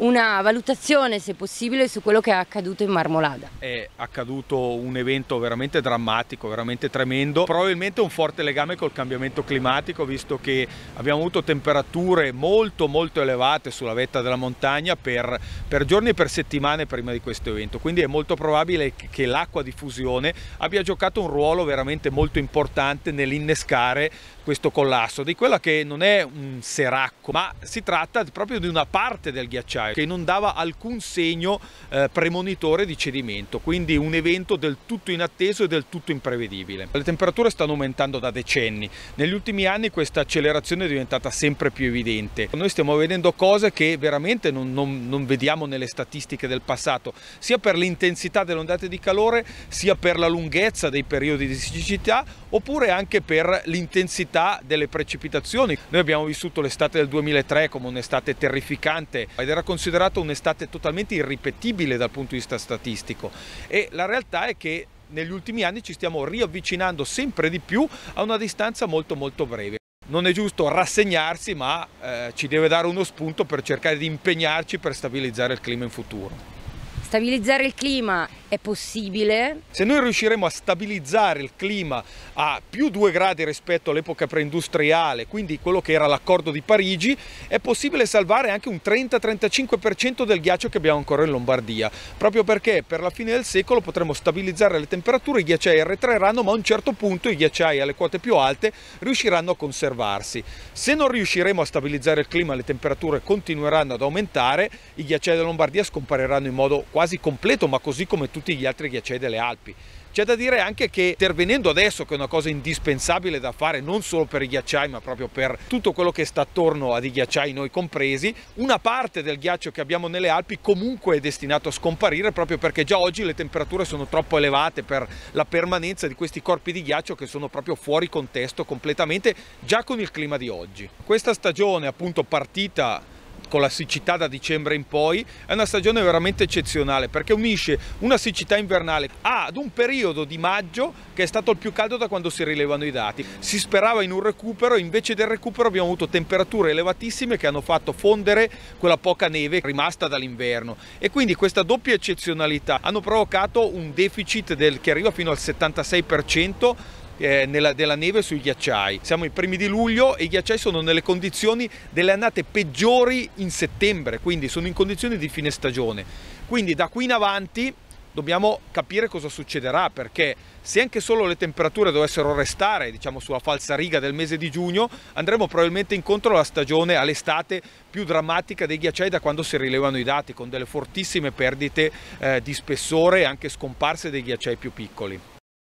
una valutazione se possibile su quello che è accaduto in Marmolada. È accaduto un evento veramente drammatico, veramente tremendo, probabilmente un forte legame col cambiamento climatico visto che abbiamo avuto temperature molto molto elevate sulla vetta della montagna per, per giorni e per settimane prima di questo evento, quindi è molto probabile che l'acqua di fusione abbia giocato un ruolo veramente molto importante nell'innescare questo collasso, di quella che non è un seracco, ma si tratta proprio di una parte del ghiacciaio che non dava alcun segno eh, premonitore di cedimento, quindi un evento del tutto inatteso e del tutto imprevedibile. Le temperature stanno aumentando da decenni, negli ultimi anni questa accelerazione è diventata sempre più evidente. Noi stiamo vedendo cose che veramente non, non, non vediamo nelle statistiche del passato, sia per l'intensità delle ondate di calore, sia per la lunghezza dei periodi di siccità, oppure anche per l'intensità delle precipitazioni. Noi abbiamo vissuto l'estate del 2003 come un'estate terrificante ed era considerata un'estate totalmente irripetibile dal punto di vista statistico e la realtà è che negli ultimi anni ci stiamo riavvicinando sempre di più a una distanza molto molto breve. Non è giusto rassegnarsi ma eh, ci deve dare uno spunto per cercare di impegnarci per stabilizzare il clima in futuro. Stabilizzare il clima è possibile. Se noi riusciremo a stabilizzare il clima a più 2 gradi rispetto all'epoca preindustriale, quindi quello che era l'accordo di Parigi, è possibile salvare anche un 30-35% del ghiaccio che abbiamo ancora in Lombardia, proprio perché per la fine del secolo potremo stabilizzare le temperature, i ghiacciai arretreranno, ma a un certo punto i ghiacciai alle quote più alte riusciranno a conservarsi. Se non riusciremo a stabilizzare il clima, le temperature continueranno ad aumentare, i ghiacciai della Lombardia scompariranno in modo quasi completo, ma così come tutti gli altri ghiacciai delle Alpi. C'è da dire anche che intervenendo adesso, che è una cosa indispensabile da fare non solo per i ghiacciai, ma proprio per tutto quello che sta attorno ai ghiacciai, noi compresi, una parte del ghiaccio che abbiamo nelle Alpi comunque è destinato a scomparire proprio perché già oggi le temperature sono troppo elevate per la permanenza di questi corpi di ghiaccio che sono proprio fuori contesto completamente già con il clima di oggi. Questa stagione appunto partita con la siccità da dicembre in poi, è una stagione veramente eccezionale perché unisce una siccità invernale ad un periodo di maggio che è stato il più caldo da quando si rilevano i dati. Si sperava in un recupero, invece del recupero abbiamo avuto temperature elevatissime che hanno fatto fondere quella poca neve rimasta dall'inverno e quindi questa doppia eccezionalità hanno provocato un deficit del, che arriva fino al 76% eh, nella, della neve sui ghiacciai. Siamo i primi di luglio e i ghiacciai sono nelle condizioni delle annate peggiori in settembre, quindi sono in condizioni di fine stagione. Quindi da qui in avanti dobbiamo capire cosa succederà perché se anche solo le temperature dovessero restare diciamo sulla falsa riga del mese di giugno andremo probabilmente incontro alla stagione all'estate più drammatica dei ghiacciai da quando si rilevano i dati con delle fortissime perdite eh, di spessore e anche scomparse dei ghiacciai più piccoli.